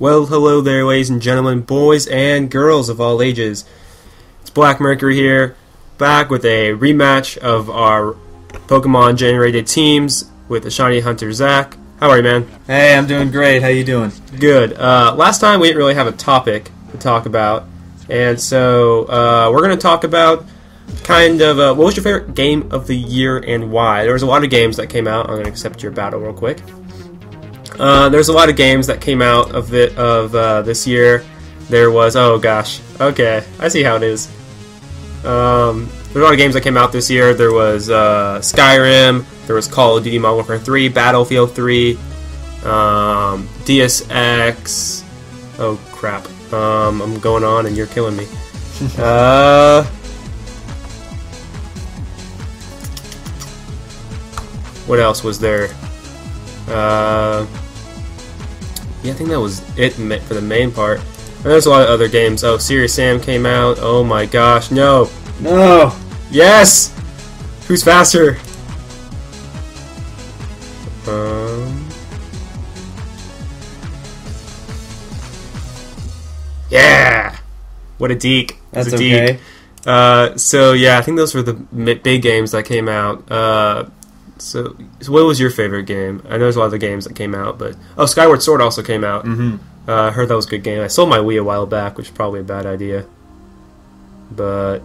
Well, hello there, ladies and gentlemen, boys and girls of all ages. It's Black Mercury here, back with a rematch of our Pokemon generated teams with the Shiny Hunter Zach. How are you, man? Hey, I'm doing great. How you doing? Good. Uh, last time we didn't really have a topic to talk about, and so uh, we're going to talk about kind of uh, what was your favorite game of the year and why. There was a lot of games that came out. I'm going to accept your battle real quick. Uh, there's a lot of games that came out of it of uh, this year. There was oh gosh, okay, I see how it is. Um, there's a lot of games that came out this year. There was uh, Skyrim. There was Call of Duty Modern Warfare 3, Battlefield 3, um, Deus Ex. Oh crap! Um, I'm going on and you're killing me. uh, what else was there? Uh, yeah, I think that was it for the main part. And there's a lot of other games. Oh, Serious Sam came out. Oh my gosh, no. No. Yes! Who's faster? Um. Yeah! What a deek. That's a okay. Deek. Uh, so yeah, I think those were the big games that came out. Uh, so, so, what was your favorite game? I know there's a lot of the games that came out, but oh, Skyward Sword also came out. Mm-hmm. Uh, I heard that was a good game. I sold my Wii a while back, which is probably a bad idea. But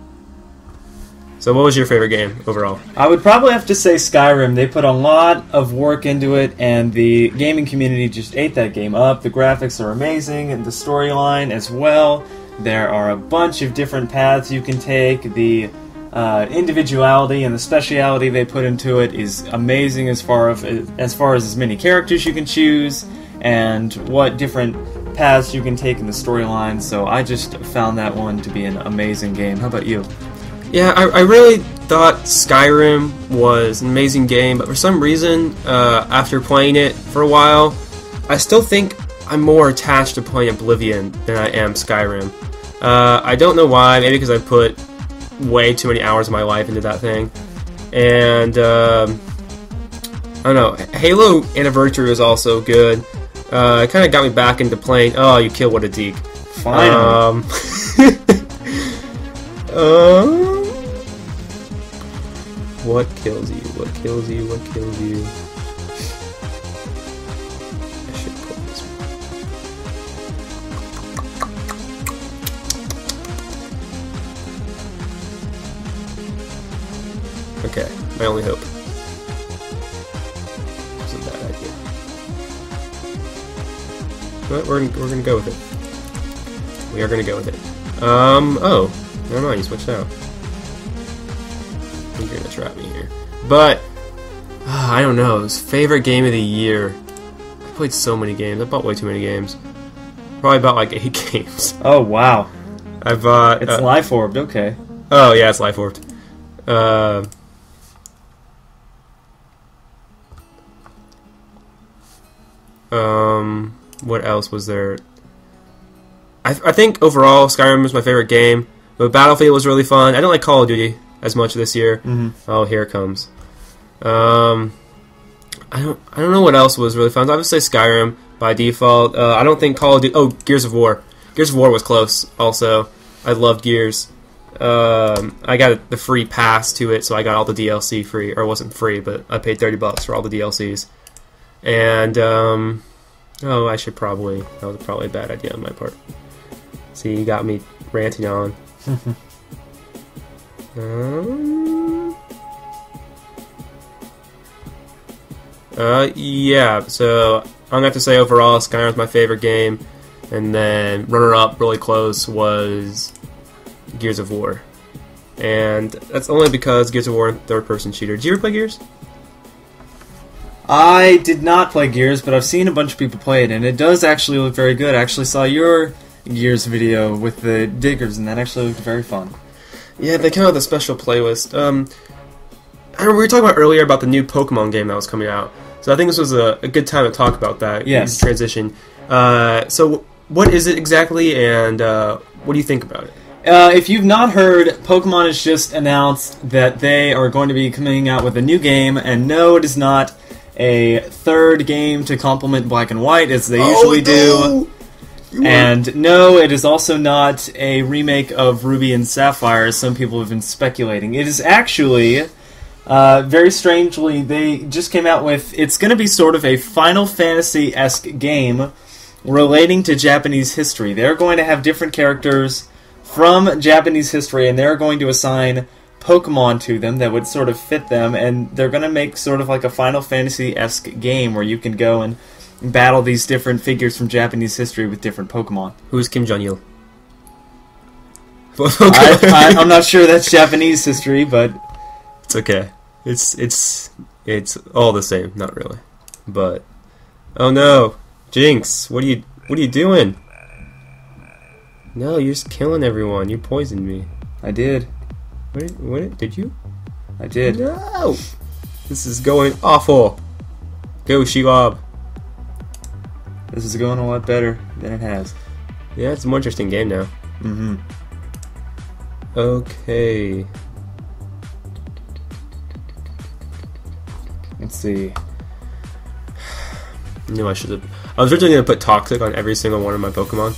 so, what was your favorite game overall? I would probably have to say Skyrim. They put a lot of work into it, and the gaming community just ate that game up. The graphics are amazing, and the storyline as well. There are a bunch of different paths you can take. The uh, individuality and the speciality they put into it is amazing as far of as far as as many characters you can choose and what different paths you can take in the storyline. So I just found that one to be an amazing game. How about you? Yeah, I, I really thought Skyrim was an amazing game, but for some reason, uh, after playing it for a while, I still think I'm more attached to playing Oblivion than I am Skyrim. Uh, I don't know why. Maybe because I put way too many hours of my life into that thing. And um, I don't know. Halo Anniversary was also good. Uh, it kind of got me back into playing. Oh, you kill what a deek. Finally. Um, um, what kills you? What kills you? What kills you? My only hope. It's a bad idea. But we're, we're gonna go with it. We are gonna go with it. Um, oh, never mind, you switched out. You're gonna trap me here. But, uh, I don't know, his favorite game of the year. I played so many games, I bought way too many games. Probably about like eight games. Oh wow, I bought. it's uh, life orbed. Okay. Oh yeah, it's Life Orbed. Uh, um, what else was there? I, I think overall Skyrim was my favorite game, but Battlefield was really fun. I don't like Call of Duty as much this year. Mm-hmm. Oh, here it comes. Um, I don't I don't know what else was really fun. I would say Skyrim by default. Uh, I don't think Call of Duty. Oh, Gears of War. Gears of War was close. Also, I loved Gears. Um, I got the free pass to it, so I got all the DLC free, or it wasn't free, but I paid thirty bucks for all the DLCs. And um, oh, I should probably that was probably a bad idea on my part. See, you got me ranting on. um, uh, yeah. So I'm gonna have to say overall, Skyrim's my favorite game, and then runner-up, really close, was Gears of War. And that's only because Gears of War third person shooter. Did you ever play Gears? I did not play Gears, but I've seen a bunch of people play it, and it does actually look very good. I actually saw your Gears video with the diggers, and that actually looked very fun. Yeah, they came out with a special playlist. Um, I remember we were talking about earlier about the new Pokemon game that was coming out. So I think this was a, a good time to talk about that. Yes. Transition. Uh, so what is it exactly, and uh, what do you think about it? Uh, if you've not heard, Pokemon has just announced that they are going to be coming out with a new game, and no, it is not a third game to complement Black and White as they usually do. And no, it is also not a remake of Ruby and Sapphire, as some people have been speculating. It is actually, uh, very strangely, they just came out with. It's going to be sort of a Final Fantasy esque game relating to Japanese history. They're going to have different characters from Japanese history, and they're going to assign Pokemon to them that would sort of fit them, and they're going to make sort of like a Final Fantasy esque game where you can go and battle these different figures from Japanese history with different Pokemon. Who's Kim Jong Il? I, I'm not sure that's Japanese history, but It's okay. It's it's it's all the same. Not really, but oh no, Jynx! What are you what are you doing? No, you're just killing everyone. You poisoned me. I did. Did, what did you? I did. No. This is going awful. Go Shelob. This is going a lot better than it has. Yeah, it's a more interesting game now. Mm-hmm. Okay. Let's see. No, I should have. I was originally gonna put toxic on every single one of my Pokemon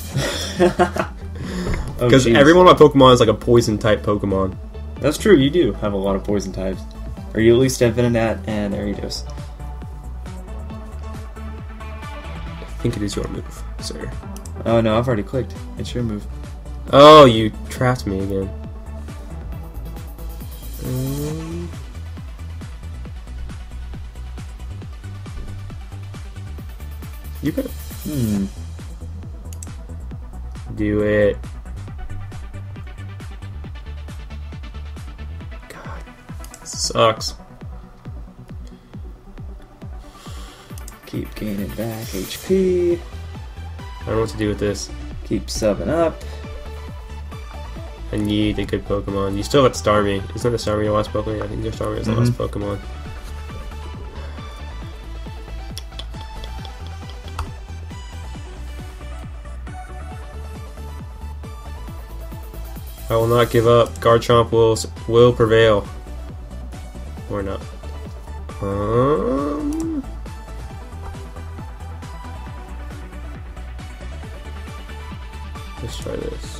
Oh, because jeez. every one of my Pokemon is like a poison type Pokemon. That's true. You do have a lot of poison types, or you at least have Venonat and Ariados. I think it is your move, sir. Oh no, I've already clicked. It's your move. Oh, you trapped me again. Um, you could Hmm. do it. Sucks. Keep gaining back HP. I don't know what to do with this. Keep subbing up. I need a good Pokemon. You still got Starmie. Isn't the Starmie your last Pokemon? I think your Starmie is the last mm-hmm. Pokemon. I will not give up. Garchomp will will prevail. Or not. Um. Let's try this.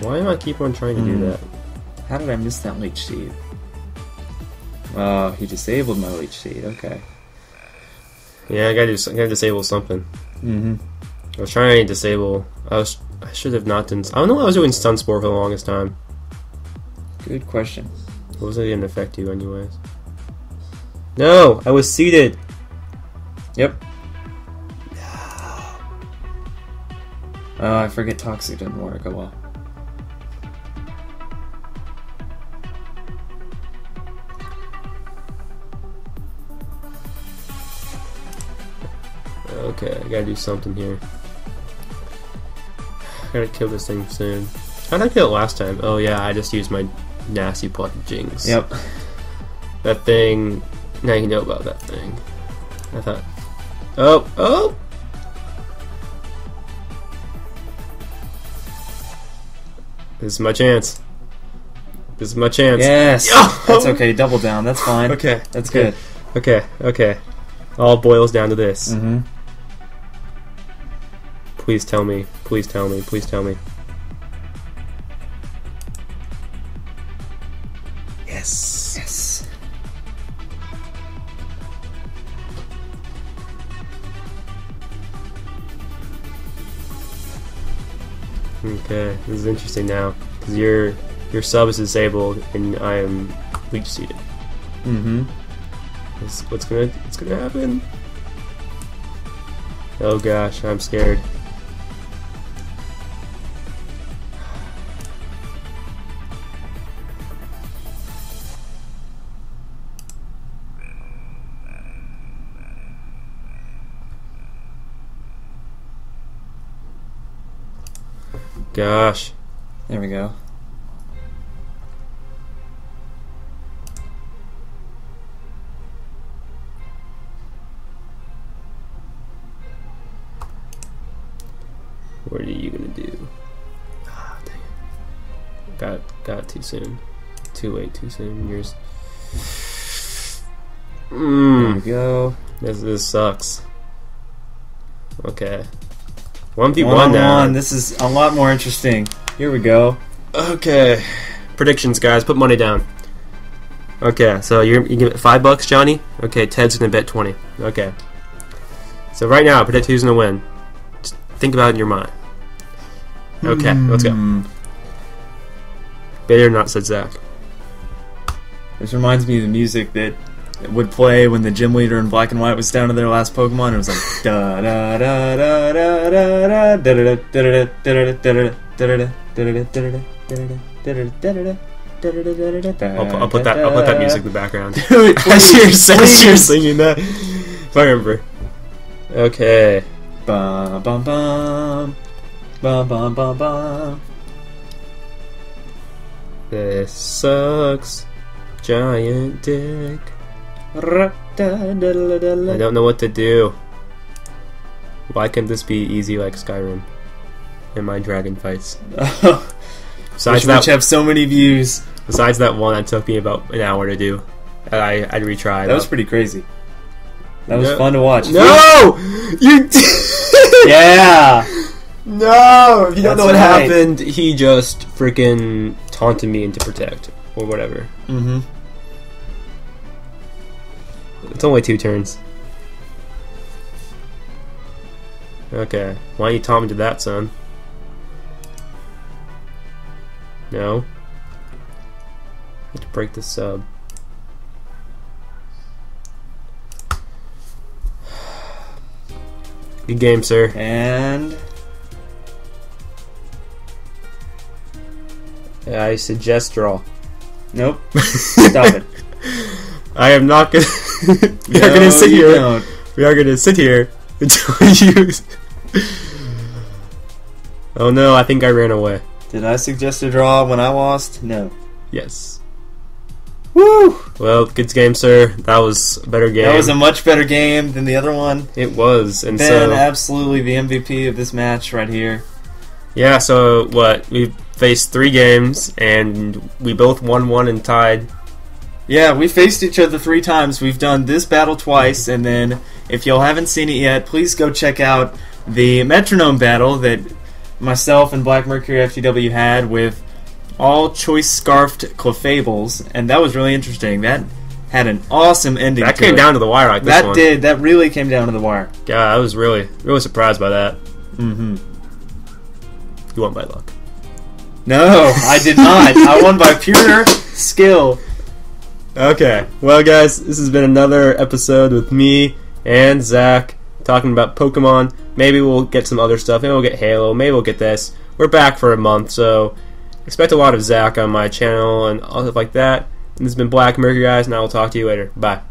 Why am I keep on trying to do Hmm. that? How did I miss that leech seed? Oh, he disabled my leech seed. Okay. Yeah, I gotta, do, I gotta disable something. Mm-hmm. I was trying to disable. I was. I should have not done. I don't know. why I was doing Stun Spore for the longest time. Good question. It wasn't gonna affect you anyways. No, I was seated. Yep. Oh, I forget toxic didn't work. Oh well. Okay, I gotta do something here. I gotta kill this thing soon. How did I kill it last time? Oh yeah, I just used my nasty plot Jynx. Yep. That thing. Now you know about that thing. I thought. Oh, oh! This is my chance. This is my chance. Yes. Oh! That's okay. Double down. That's fine. Okay. That's okay. good. Okay, okay. All boils down to this. Mm-hmm. Please tell me. Please tell me. Please tell me. Yes. Yes. Okay, this is interesting now because your your sub is disabled and I am leech seated. Mm-hmm. What's, what's gonna what's gonna happen? Oh gosh, I'm scared. Gosh. There we go. What are you gonna do? Ah, dang it. Got got too soon. Too late, too soon. Yours. There we Mmm. go. This this sucks. Okay. One v One now. This is a lot more interesting. Here we go. Okay. Predictions, guys. Put money down. Okay, so you're, you give it five bucks, Johnny. Okay, Ted's gonna bet twenty. Okay. So right now, predict who's gonna win. Just think about it in your mind. Okay, let's go. Hmm. Better not, said Zach. This reminds me of the music that would play when the gym leader in black and white was down to their last Pokemon. It was like da da da da da da da da da da da da da da da da I'll, pu- I'll put that. I'll put that music in the background. Dude, as you're, as you're singing that, if I remember. Okay. Bum bum bum bum bum bum bum. This sucks. Giant dick. I don't know what to do. Why can't this be easy like Skyrim? In my dragon fights. Besides Which, which have so many views. besides that one that took me about an hour to do, that I I'd retry. That was pretty crazy. That was No. fun to watch. no, you. Yeah. no, if you don't That's know what right. happened, he just freaking taunted me into protect or whatever. Mm-hmm. It's only two turns. Okay. Why don't you taunt me to that, son? No. I have to break the sub. Good game, sir. And I suggest draw. nope. Stop it. I am not gonna. we are gonna sit here. don't. We are gonna sit here until you. oh no! I think I ran away. Did I suggest a draw when I lost? No. Yes. Woo! Well, good game, sir. That was a better game. That was a much better game than the other one. it was, and Ben, so absolutely the MVP of this match right here. yeah. So what? We faced three games, and we both won one and tied. Yeah, we faced each other three times. We've done this battle twice, and then if y'all haven't seen it yet, please go check out the metronome battle that myself and Black Mercury FTW had with all choice scarfed Clefables, and that was really interesting. That had an awesome ending. That came it. down to the wire like this That one. did. That really came down to the wire. Yeah, I was really, really surprised by that. Mm-hmm. You won by luck. No, I did not. I won by pure skill. Okay. Well, guys, this has been another episode with me and Zach talking about Pokemon. Maybe we'll get some other stuff. Maybe we'll get Halo. Maybe we'll get this. We're back for a month, so expect a lot of Zach on my channel and all stuff like that. And this has been Black Mercury, guys, and I will talk to you later. Bye.